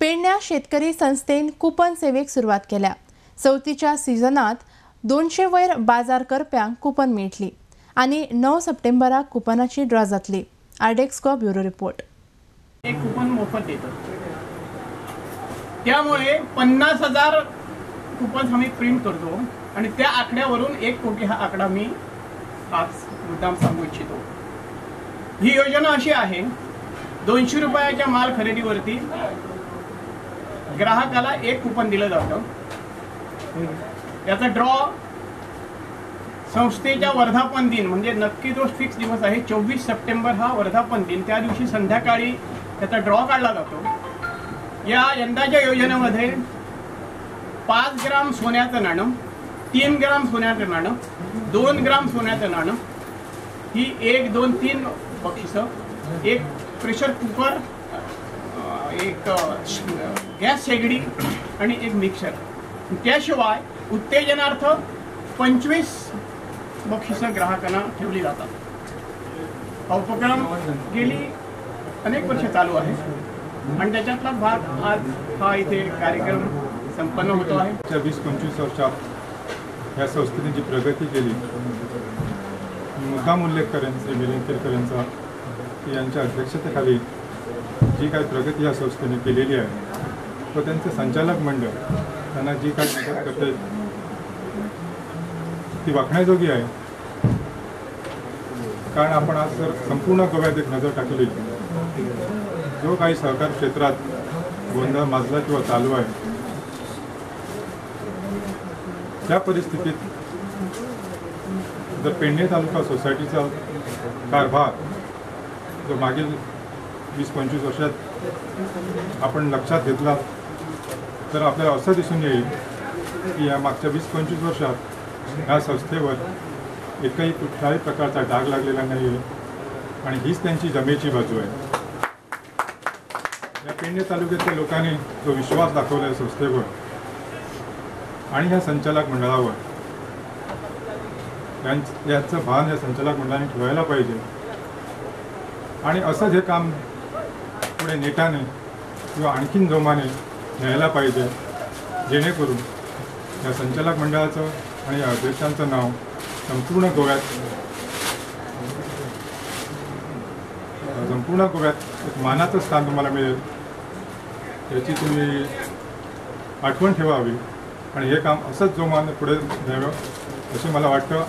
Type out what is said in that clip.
पेडण्या शेतकरी संस्थेन कुपन सेवेक सुरवात केल्या. चवथीच्या सिजनात दोनशे वयर बाजार करप्यांक कुपन मेळटली आनी णव सप्टेंबराक कुपनाची ड्रॉ जातली. आर्डेक्सको ब्युरो रिपोर्ट. एक कुपन मोफत त्यामुळे पन्नास हजार कुपन्स आम्ही प्रिंट करतो आणि त्या आकड्यावरून एक कोटी हा आकडा मी आज मुद्दाम सांगू इच्छितो. ही योजना अशी आहे दोनशे रुपयाच्या माल खरेदीवरती ग्राहकाला एक कुपन दिलं जातं. त्याचा ड्रॉ संस्थेच्या वर्धापन दिन म्हणजे नक्की तो फिक्स दिवस आहे चोवीस सप्टेंबर हा वर्धापन दिन. त्या दिवशी संध्याकाळी त्याचा ड्रॉ काढला जातो. या यंदाच्या योजनेमध्ये पाच ग्राम सोन्याचं नाणं तीन ग्राम सोन्याचं नाणं दोन ग्राम सोन्याचं नाणं ही एक दोन तीन बक्षिसं एक प्रेशर कुकर एक गॅस शेगडी आणि एक मिक्सर. त्याशिवाय उत्तेजनार्थ पंचवीस बक्षिसं ग्राहकांना ठेवली जातात. हा उपक्रम गेली अनेक वर्ष चालू आहे. आणि त्याच्यातला भाग आज हा इथे कार्यक्रम संपन्न होतो आहे. वीस पंचवीस वर्षात या संस्थेने जी प्रगती केली मुद्दाम उल्लेख करेन श्री मिलिंद केरकरांचा यांच्या अध्यक्षतेखाली जी काही प्रगती या संस्थेने केलेली आहे व त्यांचे संचालक मंडळ त्यांना जी काही मदत करते ती वाखण्याजोगी आहे. कारण आपण आज जर संपूर्ण गोव्यात एक नजर टाकली जो काही सहकार क्षेत्रात गोंधळ माजला किंवा चालू आहे त्या परिस्थितीत जर पेडणे तालुका सोसायटीचा कारभार जो मागील वीस पंचवीस वर्षात आपण लक्षात घेतला तर आपल्याला असं दिसून येईल की या मागच्या वीस पंचवीस वर्षात ह्या संस्थेवर एकही कुठल्याही प्रकारचा डाग लागलेला नाही आहे आणि हीच त्यांची जमेची बाजू आहे. या पेडणे तालुक्यातल्या लोकांनी जो विश्वास दाखवला आहे संस्थेवर आणि ह्या संचालक मंडळावर यांचं भान या संचालक मंडळाने ठेवायला पाहिजे. आणि असंच हे काम पुढे नेटाने किंवा आणखीन जोमाने न्यायला पाहिजे जेणेकरून या संचालक मंडळाचं आणि या अध्यक्षांचं नाव संपूर्ण गोव्यात संपूर्ण गोव्यात एक मानाचं स्थान तुम्हाला मिळेल. याची तुम्ही आठवण ठेवावी. आणि हे काम असंच जोमाने पुढे न्यावं असे मला वाटतं.